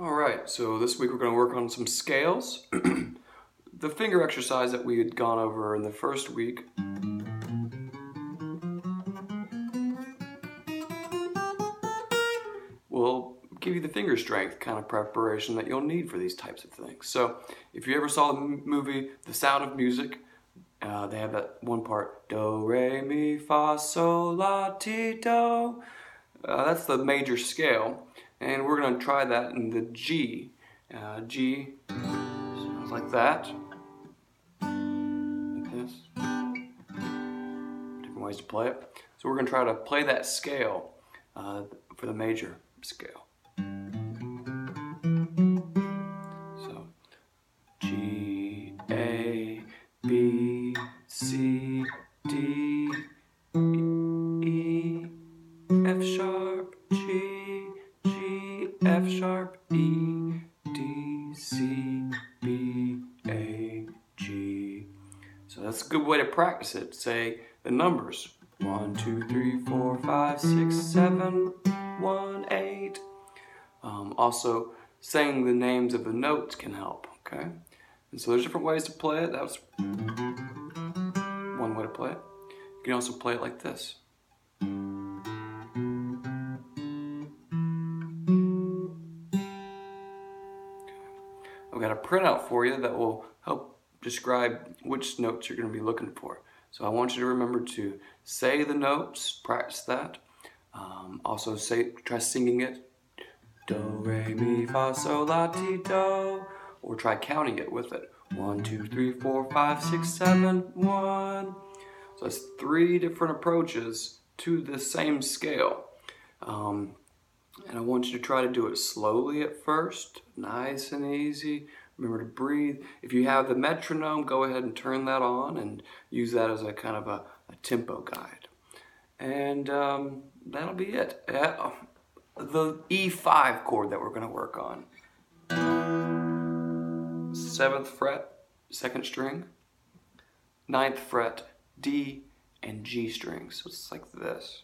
All right, so this week we're going to work on some scales. the finger exercise that we had gone over in the first week. will give you the finger strength kind of preparation that you'll need for these types of things. So if you ever saw the movie The Sound of Music, uh, they have that one part, do, re, mi, fa, sol, la, ti, do. Uh, that's the major scale. And we're going to try that in the G. Uh, G sounds like that. Like this. Different ways to play it. So we're going to try to play that scale uh, for the major scale. So G, A, B, C, D, E, F sharp, C, B, A, G. So that's a good way to practice it. Say the numbers. One, two, three, four, five, six, seven, one, eight. Um, also, saying the names of the notes can help, okay? And so there's different ways to play it. That was one way to play it. You can also play it like this. Got a printout for you that will help describe which notes you're going to be looking for. So I want you to remember to say the notes, practice that. Um, also say, try singing it. Do, re, mi, fa, sol, la, ti, do. Or try counting it with it. One, two, three, four, five, six, seven, one. So that's three different approaches to the same scale. Um, and I want you to try to do it slowly at first, nice and easy. Remember to breathe. If you have the metronome, go ahead and turn that on and use that as a kind of a, a tempo guide. And um, that'll be it. Uh, the E5 chord that we're going to work on. Seventh fret, second string. Ninth fret, D and G strings. So it's like this.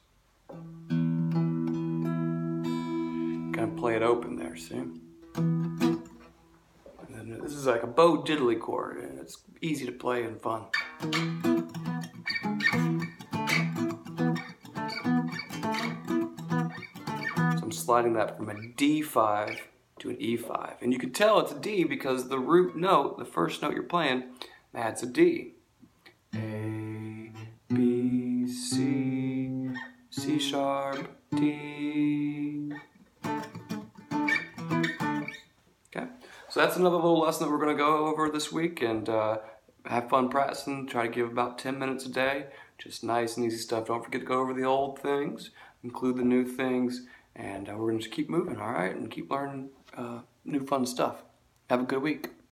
Kind of play it open there, see? This is like a Bo Diddley chord, and it's easy to play and fun. So I'm sliding that from a D5 to an E5. And you can tell it's a D because the root note, the first note you're playing, that's a D. so that's another little lesson that we're going to go over this week and uh, have fun practicing. Try to give about 10 minutes a day. Just nice and easy stuff. Don't forget to go over the old things, include the new things, and uh, we're going to just keep moving, all right, and keep learning uh, new fun stuff. Have a good week.